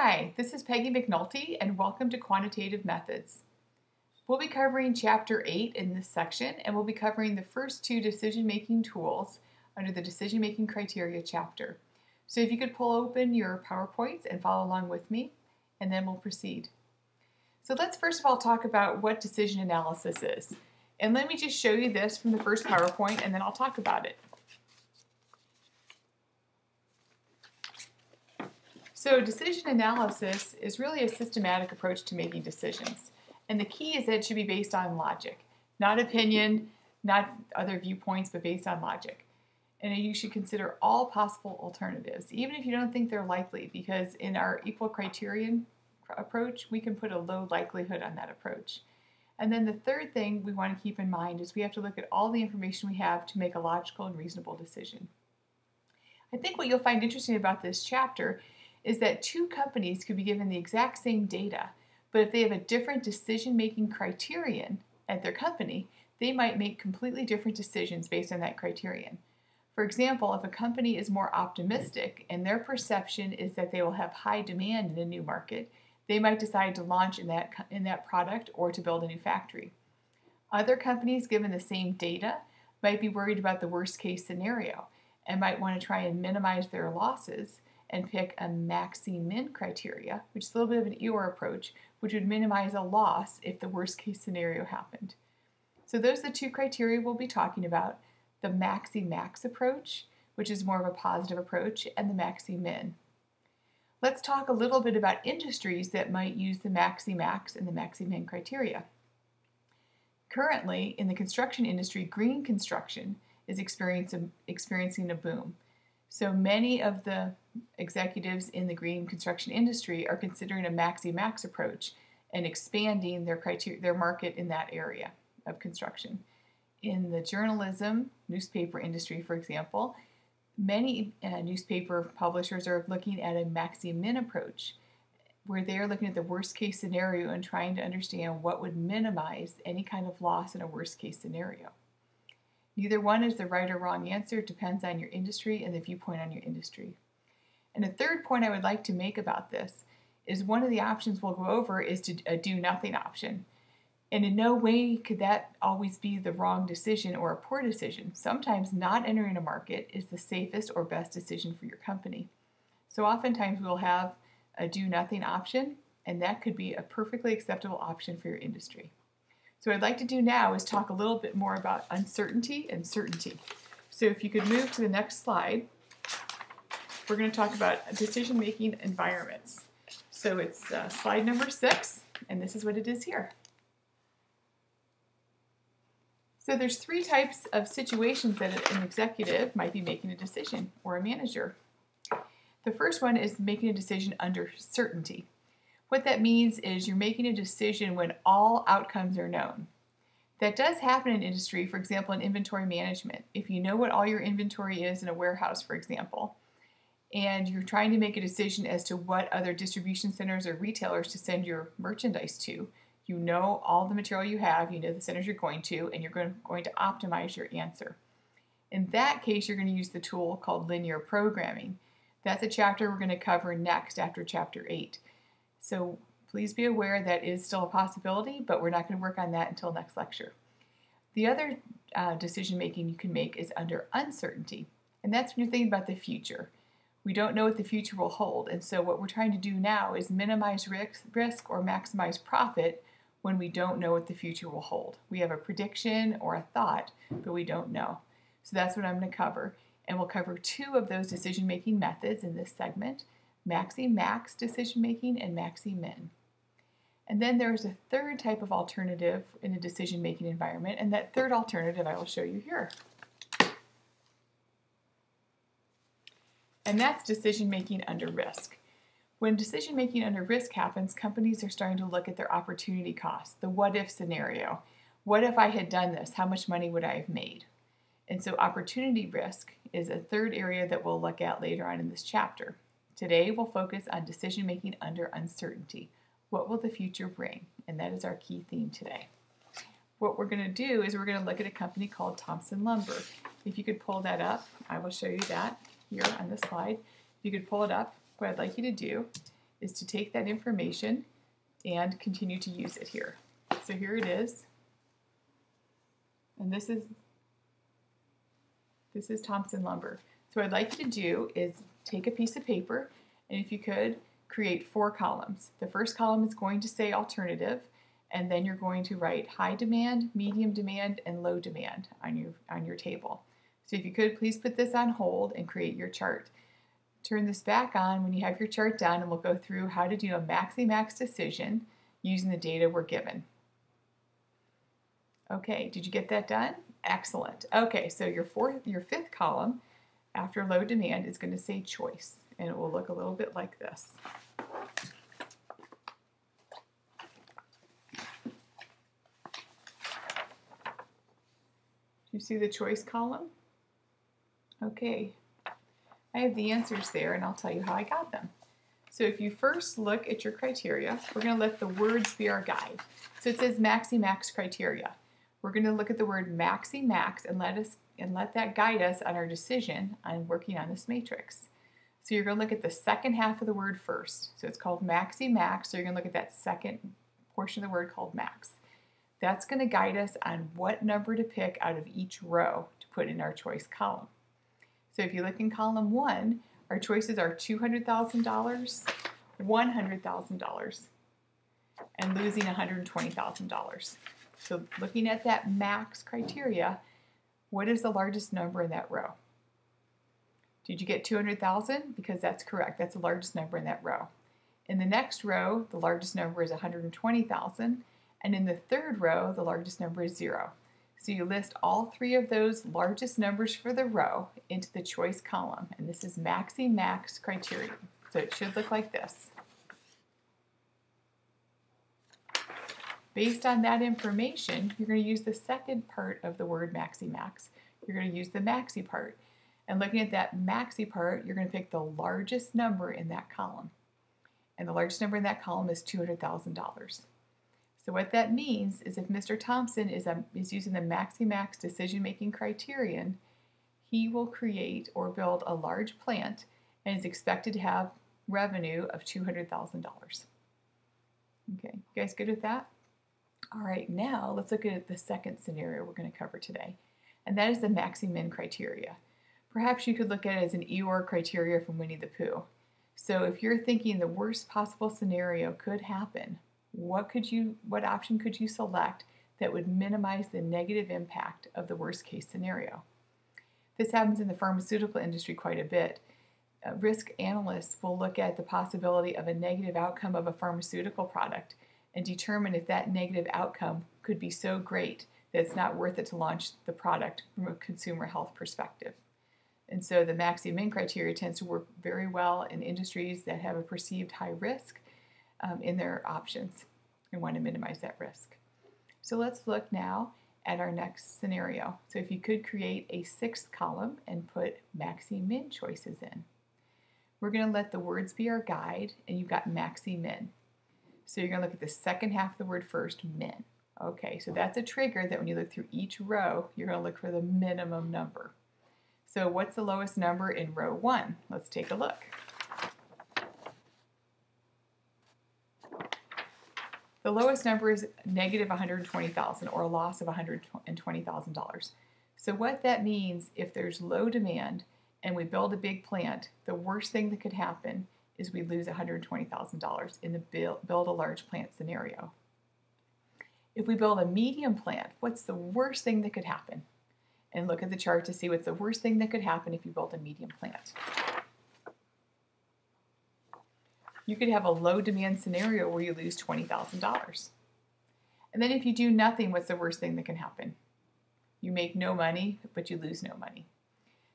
Hi, this is Peggy McNulty and welcome to Quantitative Methods. We'll be covering Chapter 8 in this section and we'll be covering the first two decision-making tools under the Decision-Making Criteria chapter. So if you could pull open your PowerPoints and follow along with me and then we'll proceed. So let's first of all talk about what decision analysis is. And let me just show you this from the first PowerPoint and then I'll talk about it. So decision analysis is really a systematic approach to making decisions. And the key is that it should be based on logic, not opinion, not other viewpoints, but based on logic. And you should consider all possible alternatives, even if you don't think they're likely, because in our equal criterion approach, we can put a low likelihood on that approach. And then the third thing we want to keep in mind is we have to look at all the information we have to make a logical and reasonable decision. I think what you'll find interesting about this chapter is that two companies could be given the exact same data, but if they have a different decision making criterion at their company, they might make completely different decisions based on that criterion. For example, if a company is more optimistic and their perception is that they will have high demand in a new market, they might decide to launch in that, in that product or to build a new factory. Other companies, given the same data, might be worried about the worst case scenario and might want to try and minimize their losses and pick a maxi-min criteria, which is a little bit of an Eeyore approach, which would minimize a loss if the worst case scenario happened. So those are the two criteria we'll be talking about, the maxi-max approach, which is more of a positive approach, and the maxi-min. Let's talk a little bit about industries that might use the maxi-max and the maxi-min criteria. Currently, in the construction industry, green construction is experiencing a boom. So many of the executives in the green construction industry are considering a maxi max approach and expanding their criteria, their market in that area of construction. In the journalism newspaper industry, for example, many uh, newspaper publishers are looking at a maxi min approach where they are looking at the worst case scenario and trying to understand what would minimize any kind of loss in a worst case scenario. Neither one is the right or wrong answer. It depends on your industry and the viewpoint on your industry. And a third point I would like to make about this is one of the options we'll go over is to a do nothing option. And in no way could that always be the wrong decision or a poor decision. Sometimes not entering a market is the safest or best decision for your company. So oftentimes we'll have a do nothing option, and that could be a perfectly acceptable option for your industry. So what I'd like to do now is talk a little bit more about uncertainty and certainty. So if you could move to the next slide, we're going to talk about decision-making environments. So it's uh, slide number six, and this is what it is here. So there's three types of situations that an executive might be making a decision, or a manager. The first one is making a decision under certainty. What that means is you're making a decision when all outcomes are known. That does happen in industry, for example, in inventory management. If you know what all your inventory is in a warehouse, for example, and you're trying to make a decision as to what other distribution centers or retailers to send your merchandise to, you know all the material you have, you know the centers you're going to, and you're going, to optimize your answer. In that case, you're going to use the tool called linear programming. That's a chapter we're going to cover next after chapter 8. So please be aware that is still a possibility, but we're not going to work on that until next lecture. The other uh, decision making you can make is under uncertainty, and that's when you're thinking about the future. We don't know what the future will hold, and so what we're trying to do now is minimize risk, risk or maximize profit when we don't know what the future will hold. We have a prediction or a thought, but we don't know. So that's what I'm going to cover. And we'll cover two of those decision making methods in this segment maxi-max decision making and maxi-min. And then there's a third type of alternative in a decision making environment, and that third alternative I will show you here. And that's decision making under risk. When decision making under risk happens, companies are starting to look at their opportunity cost, the what if scenario. What if I had done this? How much money would I have made? And so, opportunity risk is a third area that we'll look at later on in this chapter. Today we'll focus on decision making under uncertainty. What will the future bring? And that is our key theme today. What we're going to do is we're going to look at a company called Thompson Lumber. If you could pull that up, I will show you that here on this slide. If you could pull it up, what I'd like you to do is to take that information and continue to use it here. So here it is. And this is this is Thompson lumber. So what I'd like you to do is take a piece of paper and if you could create four columns. The first column is going to say alternative and then you're going to write high demand, medium demand, and low demand on your on your table. So if you could please put this on hold and create your chart. Turn this back on when you have your chart done and we'll go through how to do a maxi-max decision using the data we're given. Okay, did you get that done? Excellent. Okay, so your fourth, your fifth column after low demand is going to say choice, and it will look a little bit like this. You see the choice column? Okay, I have the answers there, and I'll tell you how I got them. So if you first look at your criteria, we're going to let the words be our guide. So it says maxi max criteria. We're going to look at the word maxi max and let us and let that guide us on our decision on working on this matrix. So you're going to look at the second half of the word first. So it's called maxi max. So you're going to look at that second portion of the word called max. That's going to guide us on what number to pick out of each row to put in our choice column. So if you look in column one, our choices are $200,000, $100,000, and losing $120,000. So looking at that max criteria, what is the largest number in that row? Did you get 200,000? Because that's correct. That's the largest number in that row. In the next row, the largest number is 120,000. And in the third row, the largest number is zero. So you list all three of those largest numbers for the row into the choice column. And this is maxi max criterion. So it should look like this. Based on that information, you're going to use the second part of the word maxi max. You're going to use the maxi part. And looking at that maxi part, you're going to pick the largest number in that column. And the largest number in that column is $200,000. So what that means is if Mr. Thompson is, a, is using the maxi-max decision-making criterion, he will create or build a large plant and is expected to have revenue of $200,000. Okay, you guys good with that? All right, now let's look at the second scenario we're going to cover today, and that is the maxi-min criteria. Perhaps you could look at it as an Eeyore criteria from Winnie the Pooh. So if you're thinking the worst possible scenario could happen, what could you what option could you select that would minimize the negative impact of the worst case scenario? This happens in the pharmaceutical industry quite a bit. Uh, risk analysts will look at the possibility of a negative outcome of a pharmaceutical product and determine if that negative outcome could be so great that it's not worth it to launch the product from a consumer health perspective. And so the maxi min criteria tends to work very well in industries that have a perceived high risk um, in their options and want to minimize that risk. So let's look now at our next scenario. So if you could create a sixth column and put maxi min choices in. We're going to let the words be our guide and you've got maxi min. So you're going to look at the second half of the word first, min. Okay, so that's a trigger that when you look through each row, you're going to look for the minimum number. So what's the lowest number in row one? Let's take a look. The lowest number is negative 120,000 or a loss of $120,000. So what that means if there's low demand and we build a big plant, the worst thing that could happen is we lose $120,000 in the build, build a large plant scenario. If we build a medium plant, what's the worst thing that could happen? And look at the chart to see what's the worst thing that could happen if you build a medium plant. You could have a low demand scenario where you lose $20,000. And then if you do nothing, what's the worst thing that can happen? You make no money, but you lose no money.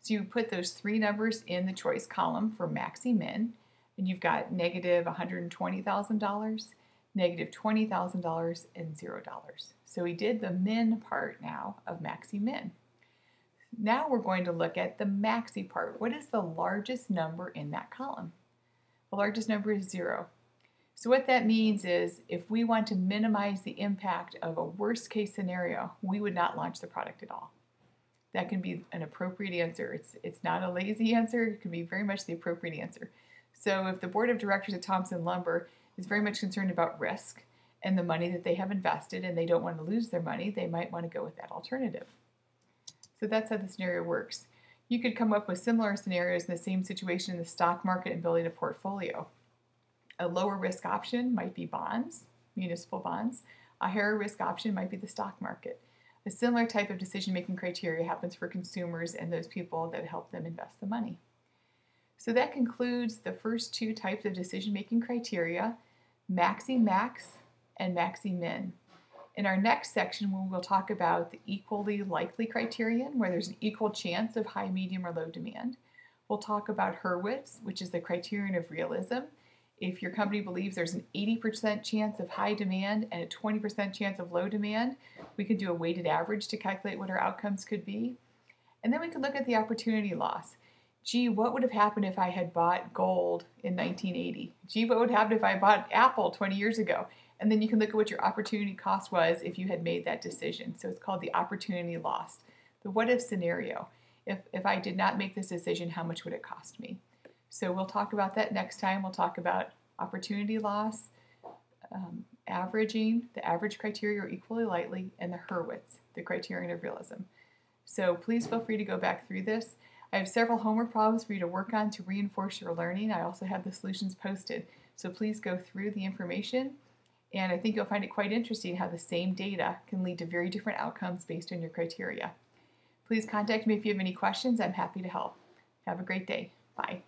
So you put those three numbers in the choice column for maxi min, and you've got negative $120,000, negative $20,000, and $0. So we did the min part now of maxi min. Now we're going to look at the maxi part. What is the largest number in that column? Largest number is zero. So what that means is if we want to minimize the impact of a worst case scenario, we would not launch the product at all. That can be an appropriate answer. It's, it's not a lazy answer, it can be very much the appropriate answer. So if the board of directors at Thompson Lumber is very much concerned about risk and the money that they have invested and they don't want to lose their money, they might want to go with that alternative. So that's how the scenario works. You could come up with similar scenarios in the same situation in the stock market and building a portfolio. A lower risk option might be bonds, municipal bonds. A higher risk option might be the stock market. A similar type of decision making criteria happens for consumers and those people that help them invest the money. So that concludes the first two types of decision making criteria maxi max and maxi min. In our next section, we will talk about the equally likely criterion, where there's an equal chance of high, medium, or low demand. We'll talk about Hurwicz, which is the criterion of realism. If your company believes there's an 80% chance of high demand and a 20% chance of low demand, we can do a weighted average to calculate what our outcomes could be. And then we can look at the opportunity loss. Gee, what would have happened if I had bought gold in 1980? Gee, what would happen if I bought Apple 20 years ago? And then you can look at what your opportunity cost was if you had made that decision. So it's called the opportunity loss, the what if scenario. If, if I did not make this decision, how much would it cost me? So we'll talk about that next time. We'll talk about opportunity loss, um, averaging, the average criteria equally lightly, and the Hurwicz, the criterion of realism. So please feel free to go back through this. I have several homework problems for you to work on to reinforce your learning. I also have the solutions posted. So please go through the information and I think you'll find it quite interesting how the same data can lead to very different outcomes based on your criteria. Please contact me if you have any questions. I'm happy to help. Have a great day. Bye.